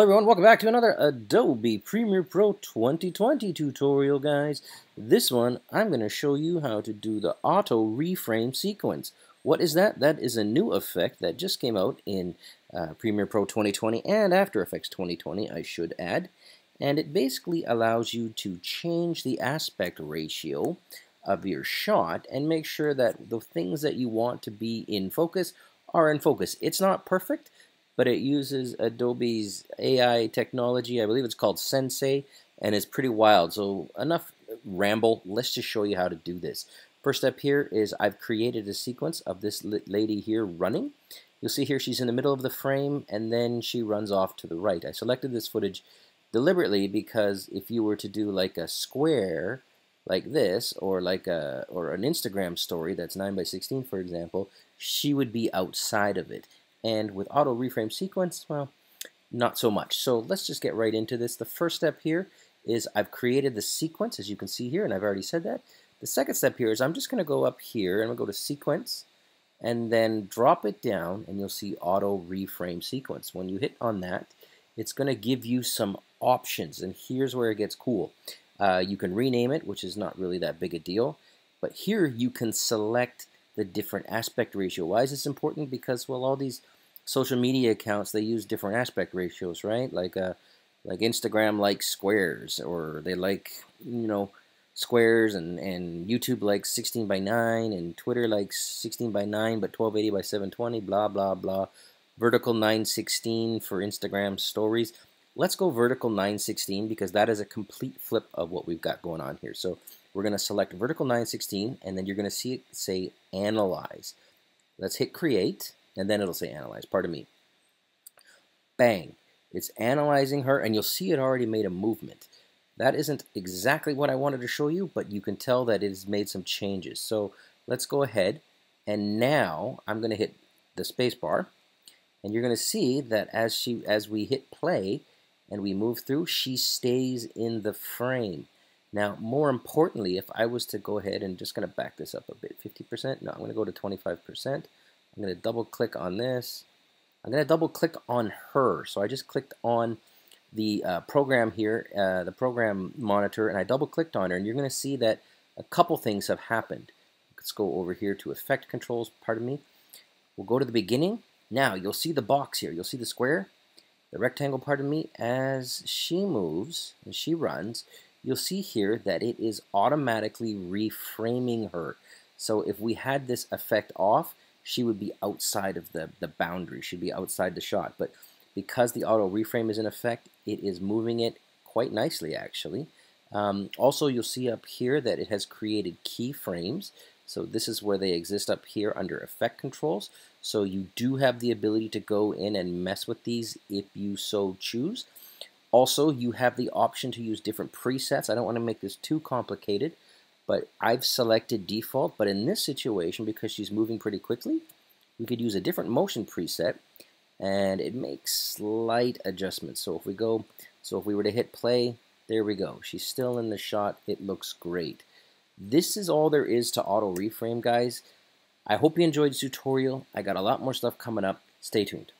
Hello everyone, welcome back to another Adobe Premiere Pro 2020 tutorial, guys. This one, I'm going to show you how to do the auto reframe sequence. What is that? That is a new effect that just came out in uh, Premiere Pro 2020 and After Effects 2020, I should add. And it basically allows you to change the aspect ratio of your shot and make sure that the things that you want to be in focus are in focus. It's not perfect, but it uses Adobe's AI technology. I believe it's called Sensei, and it's pretty wild. So enough ramble. Let's just show you how to do this. First step here is I've created a sequence of this lady here running. You'll see here she's in the middle of the frame, and then she runs off to the right. I selected this footage deliberately because if you were to do like a square like this, or like a or an Instagram story that's 9 by 16, for example, she would be outside of it. And with auto reframe sequence, well, not so much. So let's just get right into this. The first step here is I've created the sequence, as you can see here, and I've already said that. The second step here is I'm just going to go up here and we'll go to sequence and then drop it down and you'll see auto reframe sequence. When you hit on that, it's going to give you some options and here's where it gets cool. Uh, you can rename it, which is not really that big a deal, but here you can select the different aspect ratio. Why is this important? Because, well, all these social media accounts, they use different aspect ratios, right? Like, uh, like Instagram likes squares, or they like, you know, squares, and, and YouTube likes 16 by 9, and Twitter likes 16 by 9, but 1280 by 720, blah, blah, blah. Vertical 916 for Instagram stories. Let's go vertical 916 because that is a complete flip of what we've got going on here. So we're going to select vertical 916 and then you're going to see it say analyze. Let's hit create and then it'll say analyze, pardon me. Bang, it's analyzing her and you'll see it already made a movement. That isn't exactly what I wanted to show you, but you can tell that it has made some changes. So let's go ahead and now I'm going to hit the space bar and you're going to see that as she as we hit play and we move through, she stays in the frame. Now, more importantly, if I was to go ahead and just going to back this up a bit, 50%, no, I'm going to go to 25%. I'm going to double click on this. I'm going to double click on her. So I just clicked on the uh, program here, uh, the program monitor, and I double clicked on her, and you're going to see that a couple things have happened. Let's go over here to effect controls, pardon me. We'll go to the beginning. Now, you'll see the box here. You'll see the square, the rectangle, pardon me. As she moves, and she runs, you'll see here that it is automatically reframing her. So if we had this effect off, she would be outside of the, the boundary. She'd be outside the shot. But because the auto reframe is in effect, it is moving it quite nicely actually. Um, also, you'll see up here that it has created keyframes. So this is where they exist up here under effect controls. So you do have the ability to go in and mess with these if you so choose. Also, you have the option to use different presets. I don't want to make this too complicated, but I've selected default. But in this situation, because she's moving pretty quickly, we could use a different motion preset, and it makes slight adjustments. So if we go, so if we were to hit play, there we go. She's still in the shot. It looks great. This is all there is to auto reframe, guys. I hope you enjoyed this tutorial. I got a lot more stuff coming up. Stay tuned.